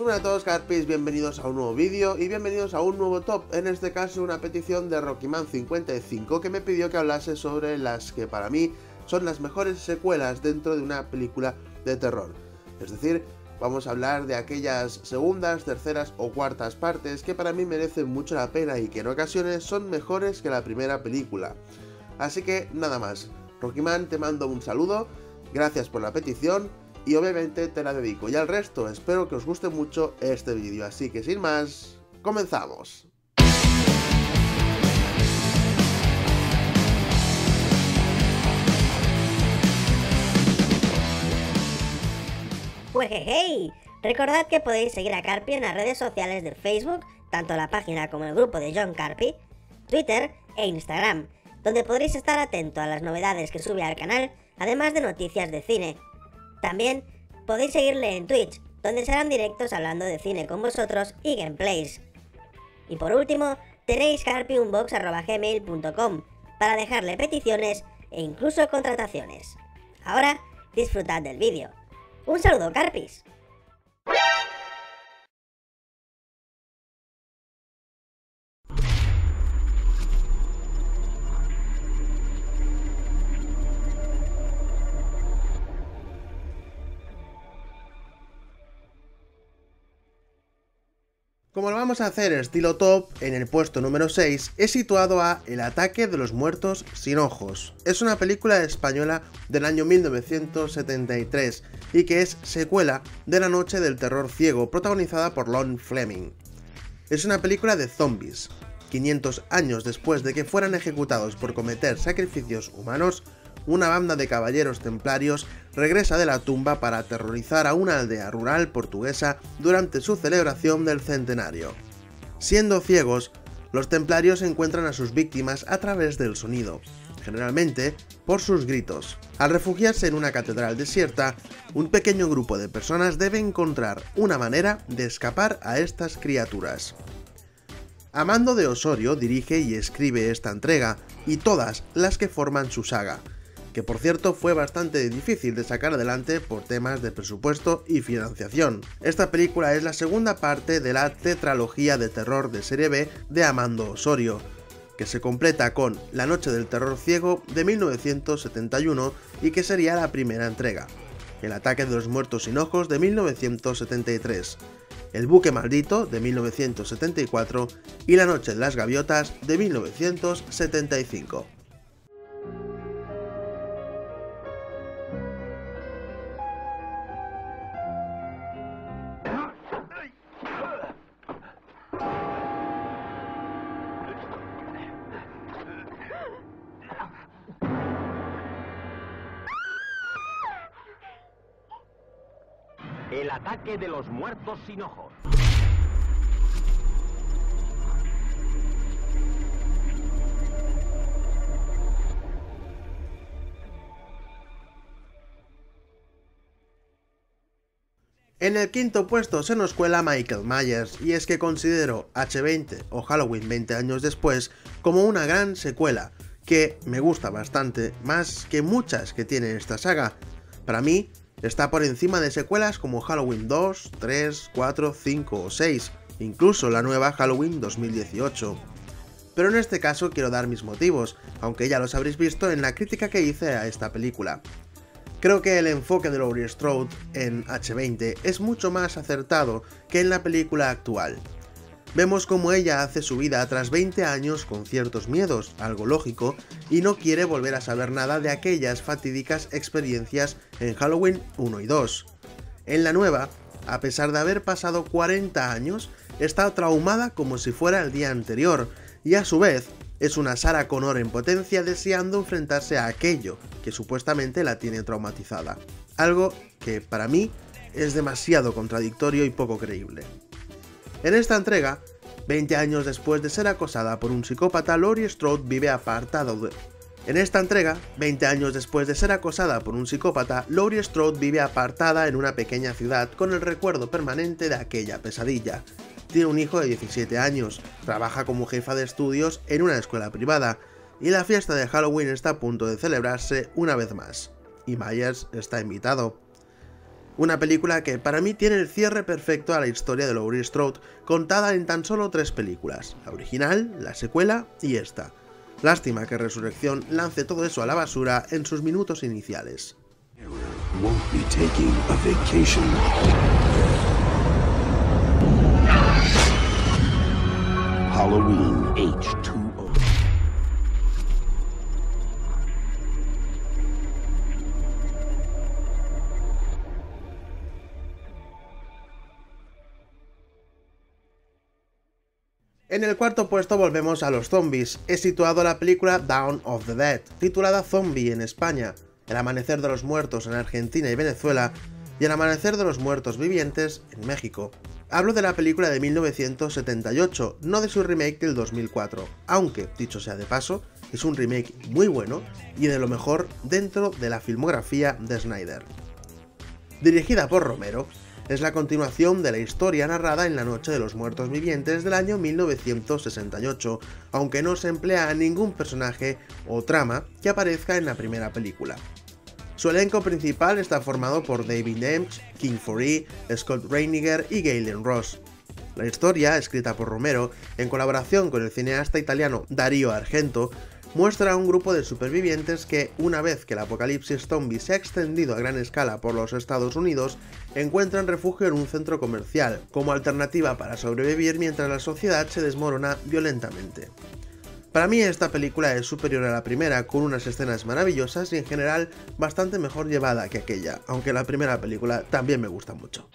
Muy buenas a todos Carpis, bienvenidos a un nuevo vídeo y bienvenidos a un nuevo top, en este caso una petición de Rockyman55 que me pidió que hablase sobre las que para mí son las mejores secuelas dentro de una película de terror. Es decir, vamos a hablar de aquellas segundas, terceras o cuartas partes que para mí merecen mucho la pena y que en ocasiones son mejores que la primera película. Así que nada más, Rockyman te mando un saludo, gracias por la petición y obviamente te la dedico. Y al resto, espero que os guste mucho este vídeo. Así que sin más, comenzamos. Pues hey, recordad que podéis seguir a Carpi en las redes sociales de Facebook, tanto la página como el grupo de John Carpi, Twitter e Instagram, donde podréis estar atento a las novedades que sube al canal, además de noticias de cine. También podéis seguirle en Twitch, donde serán directos hablando de cine con vosotros y gameplays. Y por último, tenéis carpiunbox.gmail.com para dejarle peticiones e incluso contrataciones. Ahora, disfrutad del vídeo. Un saludo, Carpis. Como lo vamos a hacer estilo top, en el puesto número 6 he situado a El ataque de los muertos sin ojos. Es una película española del año 1973 y que es secuela de La noche del terror ciego protagonizada por Lon Fleming. Es una película de zombies. 500 años después de que fueran ejecutados por cometer sacrificios humanos, una banda de caballeros templarios regresa de la tumba para aterrorizar a una aldea rural portuguesa durante su celebración del centenario. Siendo ciegos, los templarios encuentran a sus víctimas a través del sonido, generalmente por sus gritos. Al refugiarse en una catedral desierta, un pequeño grupo de personas debe encontrar una manera de escapar a estas criaturas. Amando de Osorio dirige y escribe esta entrega, y todas las que forman su saga, que por cierto fue bastante difícil de sacar adelante por temas de presupuesto y financiación. Esta película es la segunda parte de la tetralogía de terror de serie B de Amando Osorio, que se completa con La Noche del Terror Ciego de 1971 y que sería la primera entrega, El Ataque de los Muertos Sin Ojos de 1973, El Buque Maldito de 1974 y La Noche de las Gaviotas de 1975. El ataque de los muertos sin ojos. En el quinto puesto se nos cuela Michael Myers, y es que considero H20 o Halloween 20 años después como una gran secuela, que me gusta bastante, más que muchas que tiene esta saga. Para mí, está por encima de secuelas como Halloween 2, 3, 4, 5 o 6, incluso la nueva Halloween 2018. Pero en este caso quiero dar mis motivos, aunque ya los habréis visto en la crítica que hice a esta película. Creo que el enfoque de Laurie Strode en H20 es mucho más acertado que en la película actual. Vemos cómo ella hace su vida tras 20 años con ciertos miedos, algo lógico, y no quiere volver a saber nada de aquellas fatídicas experiencias en Halloween 1 y 2. En la nueva, a pesar de haber pasado 40 años, está traumada como si fuera el día anterior, y a su vez es una Sarah Connor en potencia deseando enfrentarse a aquello que supuestamente la tiene traumatizada. Algo que para mí es demasiado contradictorio y poco creíble. En esta entrega, 20 años después de ser acosada por un psicópata, Laurie Strode vive apartado de... En esta entrega, 20 años después de ser acosada por un psicópata, Laurie Strode vive apartada en una pequeña ciudad con el recuerdo permanente de aquella pesadilla, tiene un hijo de 17 años, trabaja como jefa de estudios en una escuela privada, y la fiesta de Halloween está a punto de celebrarse una vez más, y Myers está invitado. Una película que para mí tiene el cierre perfecto a la historia de Laurie Strode, contada en tan solo tres películas, la original, la secuela y esta. Lástima que Resurrección lance todo eso a la basura en sus minutos iniciales. Halloween H2O. En el cuarto puesto volvemos a los zombies. He situado la película Dawn of the Dead, titulada Zombie en España, El Amanecer de los Muertos en Argentina y Venezuela, y El Amanecer de los Muertos Vivientes en México. Hablo de la película de 1978, no de su remake del 2004, aunque, dicho sea de paso, es un remake muy bueno y de lo mejor dentro de la filmografía de Snyder. Dirigida por Romero, es la continuación de la historia narrada en La Noche de los Muertos Vivientes del año 1968, aunque no se emplea a ningún personaje o trama que aparezca en la primera película. Su elenco principal está formado por David Demch, King Foree, Scott Reiniger y Galen Ross. La historia, escrita por Romero, en colaboración con el cineasta italiano Dario Argento, muestra a un grupo de supervivientes que, una vez que el apocalipsis zombie se ha extendido a gran escala por los Estados Unidos, encuentran refugio en un centro comercial, como alternativa para sobrevivir mientras la sociedad se desmorona violentamente. Para mí esta película es superior a la primera, con unas escenas maravillosas y en general bastante mejor llevada que aquella, aunque la primera película también me gusta mucho.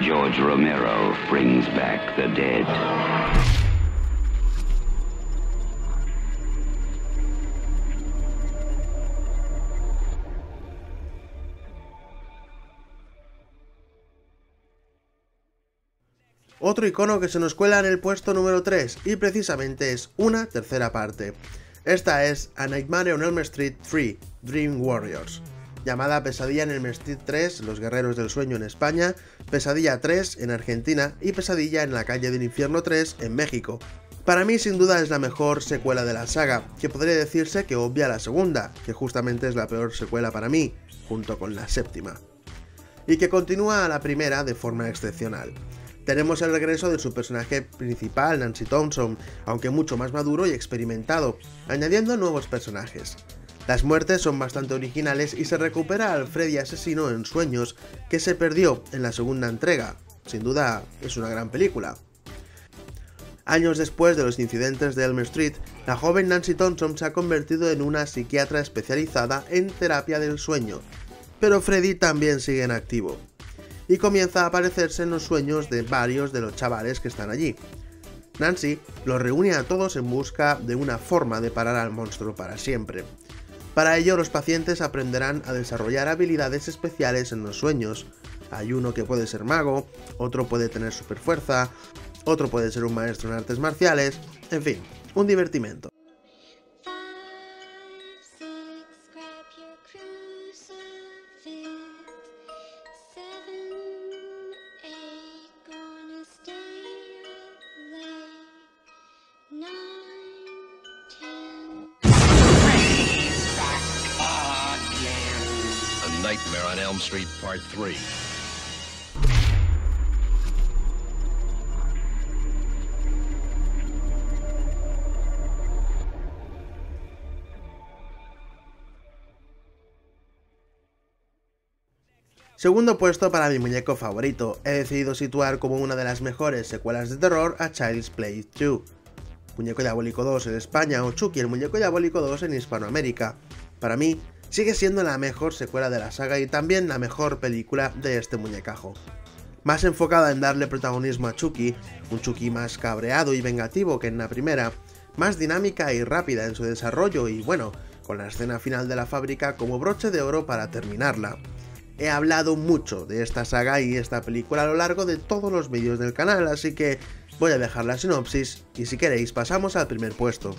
George Romero brings back the dead. Otro icono que se nos cuela en el puesto número 3 y precisamente es una tercera parte. Esta es A Nightmare on Elm Street 3, Dream Warriors llamada Pesadilla en el Street 3, Los Guerreros del Sueño en España, Pesadilla 3 en Argentina y Pesadilla en la Calle del Infierno 3 en México. Para mí sin duda es la mejor secuela de la saga, que podría decirse que obvia la segunda, que justamente es la peor secuela para mí, junto con la séptima. Y que continúa a la primera de forma excepcional. Tenemos el regreso de su personaje principal, Nancy Thompson, aunque mucho más maduro y experimentado, añadiendo nuevos personajes. Las muertes son bastante originales y se recupera al Freddy asesino en sueños que se perdió en la segunda entrega. Sin duda es una gran película. Años después de los incidentes de Elm Street, la joven Nancy Thompson se ha convertido en una psiquiatra especializada en terapia del sueño, pero Freddy también sigue en activo, y comienza a aparecerse en los sueños de varios de los chavales que están allí. Nancy los reúne a todos en busca de una forma de parar al monstruo para siempre, para ello los pacientes aprenderán a desarrollar habilidades especiales en los sueños. Hay uno que puede ser mago, otro puede tener superfuerza, otro puede ser un maestro en artes marciales, en fin, un divertimento. Street Part 3. Segundo puesto para mi muñeco favorito, he decidido situar como una de las mejores secuelas de terror a Child's Play 2. Muñeco Diabólico 2 en España o Chucky el Muñeco Diabólico 2 en Hispanoamérica. Para mí, sigue siendo la mejor secuela de la saga y también la mejor película de este muñecajo. Más enfocada en darle protagonismo a Chucky, un Chucky más cabreado y vengativo que en la primera, más dinámica y rápida en su desarrollo y bueno, con la escena final de la fábrica como broche de oro para terminarla. He hablado mucho de esta saga y esta película a lo largo de todos los vídeos del canal, así que voy a dejar la sinopsis y si queréis pasamos al primer puesto.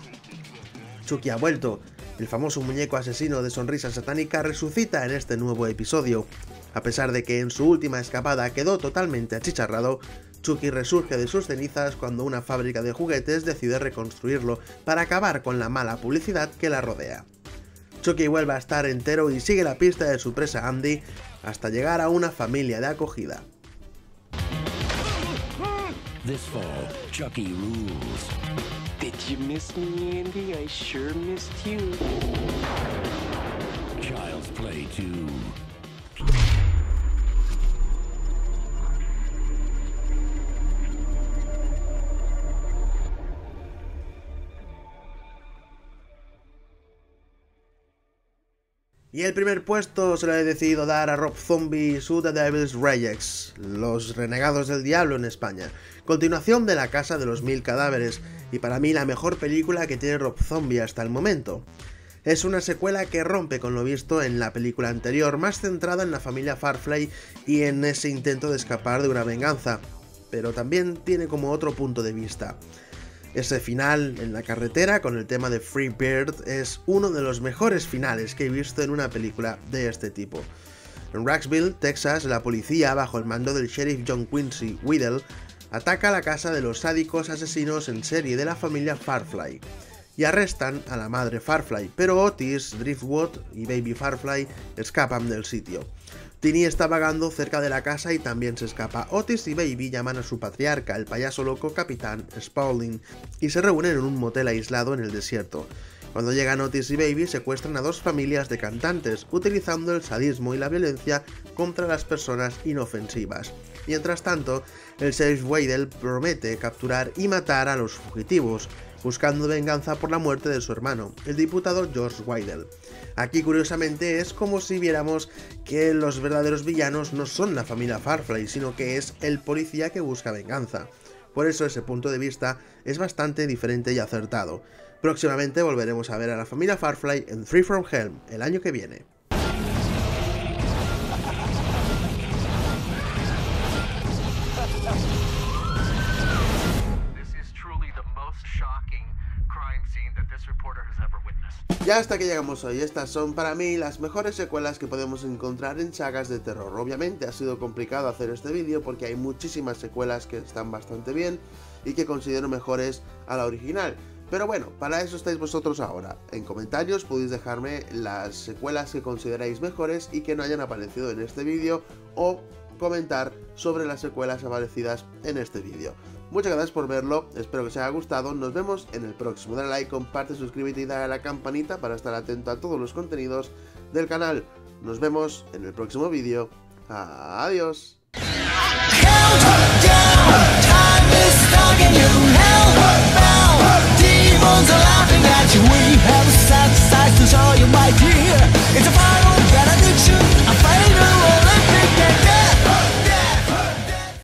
Chucky ha vuelto, el famoso muñeco asesino de sonrisa satánica resucita en este nuevo episodio. A pesar de que en su última escapada quedó totalmente achicharrado, Chucky resurge de sus cenizas cuando una fábrica de juguetes decide reconstruirlo para acabar con la mala publicidad que la rodea. Chucky vuelve a estar entero y sigue la pista de su presa Andy hasta llegar a una familia de acogida. This fall, Chucky rules. Did you miss me, Andy? I sure missed you. Child's Play 2. Y el primer puesto se lo he decidido dar a Rob Zombie y The Devil's Rejects, Los Renegados del Diablo en España, continuación de La Casa de los Mil Cadáveres, y para mí la mejor película que tiene Rob Zombie hasta el momento. Es una secuela que rompe con lo visto en la película anterior, más centrada en la familia Farfly y en ese intento de escapar de una venganza, pero también tiene como otro punto de vista. Ese final en la carretera con el tema de Free Bird es uno de los mejores finales que he visto en una película de este tipo. En Racksville, Texas, la policía, bajo el mando del sheriff John Quincy Whittle, ataca la casa de los sádicos asesinos en serie de la familia Farfly y arrestan a la madre Farfly, pero Otis, Driftwood y Baby Farfly escapan del sitio. Tini está vagando cerca de la casa y también se escapa. Otis y Baby llaman a su patriarca, el payaso loco capitán Spaulding, y se reúnen en un motel aislado en el desierto. Cuando llegan Otis y Baby secuestran a dos familias de cantantes, utilizando el sadismo y la violencia contra las personas inofensivas. Mientras tanto, el sheriff Weidel promete capturar y matar a los fugitivos, buscando venganza por la muerte de su hermano, el diputado George Weidel. Aquí curiosamente es como si viéramos que los verdaderos villanos no son la familia Farfly, sino que es el policía que busca venganza. Por eso ese punto de vista es bastante diferente y acertado. Próximamente volveremos a ver a la familia Farfly en Free From Helm el año que viene. Ya hasta que llegamos hoy, estas son para mí las mejores secuelas que podemos encontrar en sagas de terror. Obviamente ha sido complicado hacer este vídeo porque hay muchísimas secuelas que están bastante bien y que considero mejores a la original. Pero bueno, para eso estáis vosotros ahora. En comentarios podéis dejarme las secuelas que consideráis mejores y que no hayan aparecido en este vídeo o comentar sobre las secuelas aparecidas en este vídeo. Muchas gracias por verlo, espero que os haya gustado, nos vemos en el próximo. Dale like, comparte, suscríbete y dale a la campanita para estar atento a todos los contenidos del canal. Nos vemos en el próximo vídeo. Adiós.